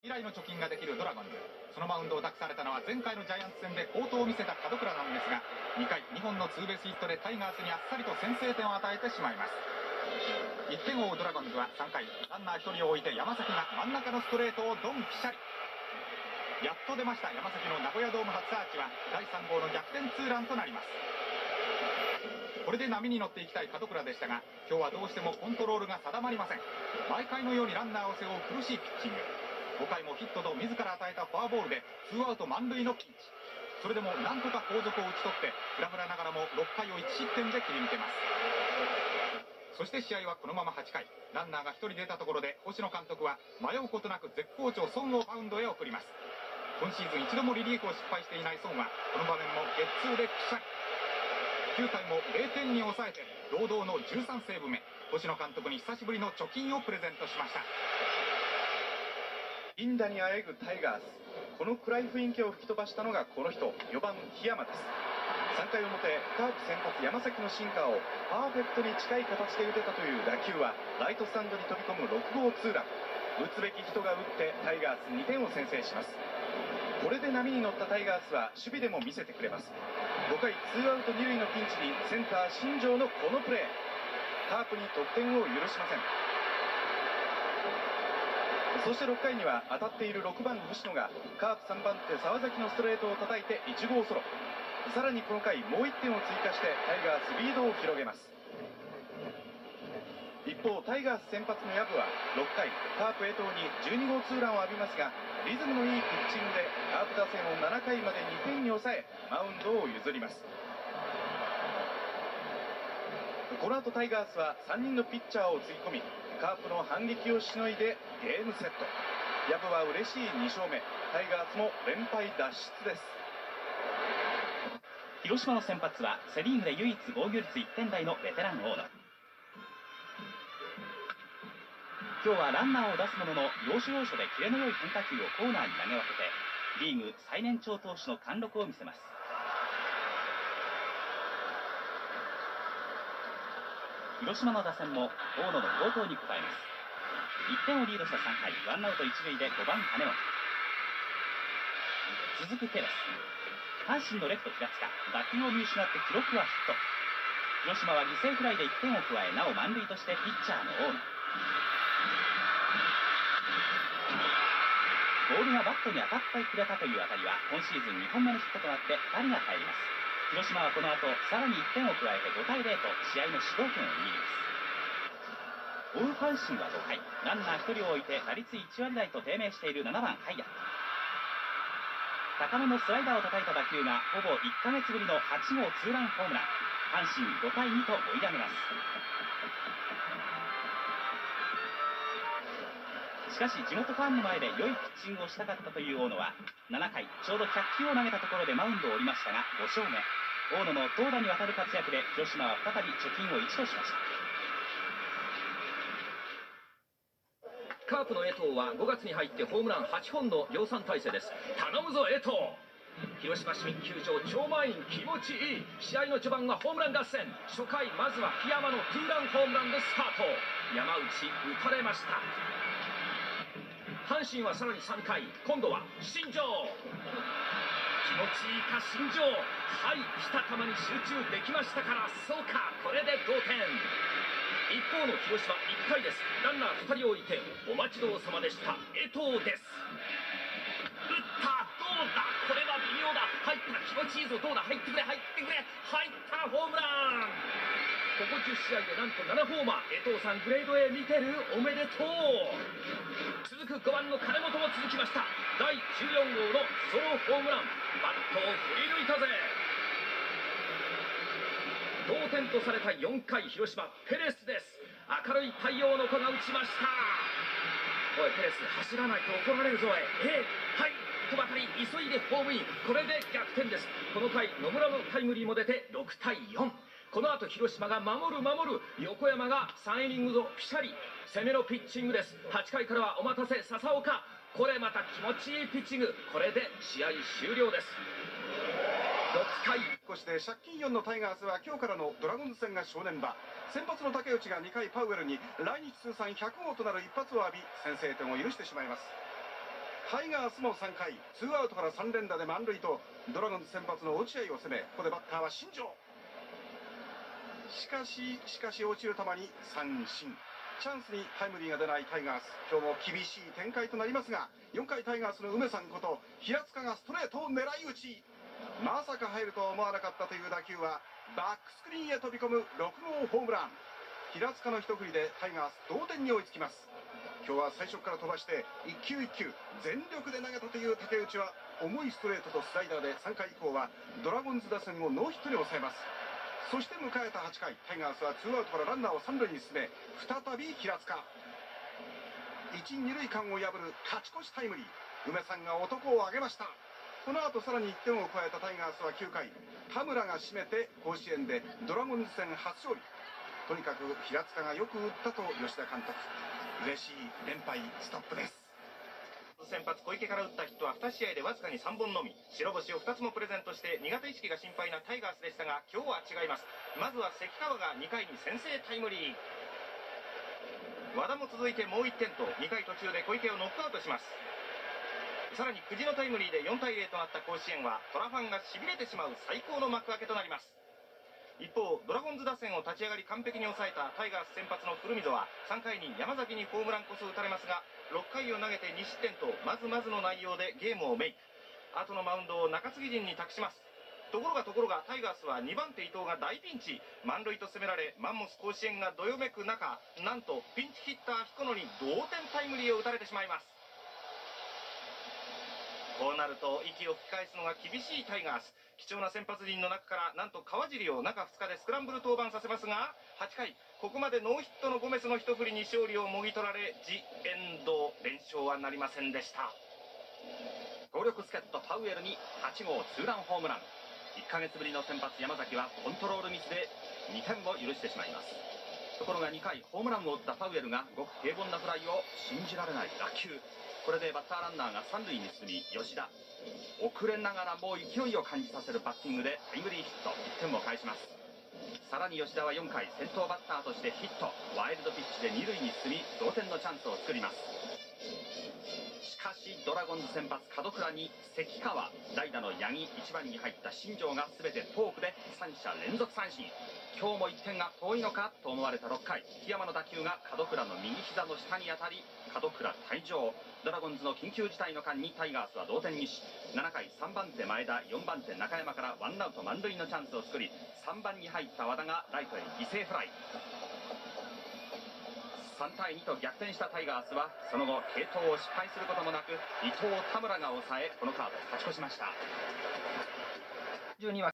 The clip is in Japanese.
以来の貯金ができるドラゴンズ。そのマウンドを託されたのは前回のジャイアンツ戦で好投を見せた門倉なんですが2回2本のツーベースヒットでタイガースにあっさりと先制点を与えてしまいます。1点を追うドラゴンズは3回ランナー1人を置いて山崎が真ん中のストレートをドンピシャリ。やっと出ました山崎の名古屋ドーム初アーチは第3号の逆転ツーランとなります。これで波に乗っていきたい門倉でしたが今日はどうしてもコントロールが定まりません。毎回のようにランナーを背負う苦しいピッチング。5回もヒットと自ら与えたフォアボールでツーアウト満塁のピンチ。それでもなんとか後続を打ち取ってフラフラながらも6回を1失点で切り抜けます。そして試合はこのまま8回。ランナーが1人出たところで星野監督は迷うことなく絶好調孫をマウンドへ送ります。今シーズン一度もリリーフを失敗していない孫はこの場面もゲッツーでくしゃ9回も0点に抑えて堂々の13セーブ目。星野監督に久しぶりの貯金をプレゼントしました。インダにあえぐタイガース。この暗い雰囲気を吹き飛ばしたのがこの人。4番檜山です。3回表カープ先発山崎のシンカーをパーフェクトに近い形で打てたという打球はライトスタンドに飛び込む6号ツーラン。打つべき人が打ってタイガース2点を先制します。これで波に乗ったタイガースは守備でも見せてくれます。5回ツーアウト2塁のピンチにセンター新庄のこのプレー。カープに得点を許しません。そして6回には当たっている6番星野がカープ3番手沢崎のストレートを叩いて1号ソロ。さらにこの回もう1点を追加してタイガースリードを広げます。一方タイガース先発の薮は6回カープ江藤に12号ツーランを浴びますがリズムのいいピッチングでカープ打線を7回まで2点に抑えマウンドを譲ります。この後タイガースは3人のピッチャーをつぎ込みカープの反撃をしのいでゲームセット。薮は嬉しい2勝目。タイガースも連敗脱出です。広島の先発はセ・リーグで唯一防御率1点台のベテラン大野。今日はランナーを出すものの要所要所でキレの良い変化球をコーナーに投げ分けてリーグ最年長投手の貫禄を見せます。広島の打線も大野の好投に応えます。1点をリードした3回ワンアウト1塁で5番金本続くテレス。阪神のレフト平塚。打球を見失って記録はヒット。広島は犠牲フライで1点を加えなお満塁としてピッチャーの大野。ボールがバットに当たってくれたという当たりは今シーズン2本目のヒットとなって2人が帰ります。広島はこの後さらに1点を加えて5対0と試合の主導権を握ります。追う阪神は5回ランナー1人を置いて打率1割台と低迷している7番ハイヤ高めのスライダーを叩いた打球がほぼ1ヶ月ぶりの8号ツーランホームラン。阪神5対2と追い上げます。しかし地元ファンの前で良いピッチングをしたかったという大野は7回ちょうど100球を投げたところでマウンドを降りましたが5勝目。大野の投打にわたる活躍で広島は再び貯金を1としましたカープの江藤は5月に入ってホームラン8本の量産体制です。頼むぞ江藤。広島市民球場超満員気持ちいい試合の序盤はホームラン合戦初回まずは檜山のツーランホームランでスタート。山内打たれました。阪神はさらに3回今度は新庄。気持ちいいか新庄はい来た球に集中できましたから。そうかこれで同点。一方の広島1回です。ランナー2人を置いてお待ちどうさまでした。江藤です。打ったどうだ？これは微妙だ。入った気持ちいいぞ。どうだ？入ってくれ入ってくれ。入ったホームラン。ここ10試合でなんと7ホーマー江藤さんグレード A 見てる？おめでとう。続く5番の金本も続きました。第14号のソロホームラン。バットを振り抜いたぜ。同点とされた4回広島ペレスです。明るい太陽の子が打ちました。おいペレス走らないと怒られるぞ。ええ。はい。とばかり急いでホームイン。これで逆転です。この回野村のタイムリーも出て6対4この後広島が守る守る。横山が3イニングをピシャリ。攻めのピッチングです。8回からはお待たせ笹岡。これまた気持ちいいピッチング。これで試合終了です。6回。越して借金4のタイガースは今日からのドラゴンズ戦が正念場。先発の竹内が2回パウエルに来日通算100号となる一発を浴び先制点を許してしまいます。タイガースも3回。ツーアウトから3連打で満塁とドラゴンズ先発の落合を攻めここでバッターは新庄。しかししかし落ちる球に三振。チャンスにタイムリーが出ないタイガース。今日も厳しい展開となりますが4回タイガースの梅さんこと平塚がストレートを狙い撃ち。まさか入るとは思わなかったという打球はバックスクリーンへ飛び込む6号ホームラン。平塚の一振りでタイガース同点に追いつきます。今日は最初から飛ばして一球一球全力で投げたという竹内は重いストレートとスライダーで3回以降はドラゴンズ打線をノーヒットに抑えます。そして迎えた8回タイガースはツーアウトからランナーを3塁に進め再び平塚。一二塁間を破る勝ち越しタイムリー。梅さんが男を挙げました。この後さらに1点を加えたタイガースは9回田村が締めて甲子園でドラゴンズ戦初勝利。とにかく平塚がよく打ったと吉田監督。嬉しい連敗ストップです。先発小池から打ったヒットは2試合でわずかに3本のみ。白星を2つもプレゼントして苦手意識が心配なタイガースでしたが今日は違います。まずは関川が2回に先制タイムリー。和田も続いてもう1点と2回途中で小池をノックアウトします。さらに久慈のタイムリーで4対0となった甲子園はトラファンがしびれてしまう最高の幕開けとなります。一方ドラゴンズ打線を立ち上がり完璧に抑えたタイガース先発の古溝は3回に山崎にホームランこそ打たれますが6回を投げて2失点とまずまずの内容でゲームをメイク後のマウンドを中継ぎ陣に託します。ところがところがタイガースは2番手伊藤が大ピンチ。満塁と攻められマンモス甲子園がどよめく中なんとピンチヒッター彦野に同点タイムリーを打たれてしまいます。こうなると息を吹き返すのが厳しいタイガース。貴重な先発陣の中からなんと川尻を中2日でスクランブル登板させますが8回ここまでノーヒットのゴメスの一振りに勝利をもぎ取られジ・エンド連勝はなりませんでした。強力助っ人パウエルに8号ツーランホームラン。1ヶ月ぶりの先発山崎はコントロールミスで2点を許してしまいます。ところが2回ホームランを打ったパウエルがごく平凡なフライを信じられない打球。これでバッターランナーが三塁に進み吉田。遅れながらも勢いを感じさせるバッティングでタイムリーヒット。1点を返します。さらに吉田は4回先頭バッターとしてヒット。ワイルドピッチで2塁に進み同点のチャンスを作ります。しかしドラゴンズ先発門倉に関川。代打の八木1番に入った新庄が全てフォークで3者連続三振。今日も1点が遠いのかと思われた6回。檜山の打球が門倉の右膝の下に当たり門倉退場ドラゴンズの緊急事態の間にタイガースは同点にし7回3番手前田4番手中山からワンアウト満塁のチャンスを作り3番に入った和田がライトへ犠牲フライ。3対2と逆転したタイガースはその後継投を失敗することもなく伊藤田村が抑えこのカード勝ち越しました。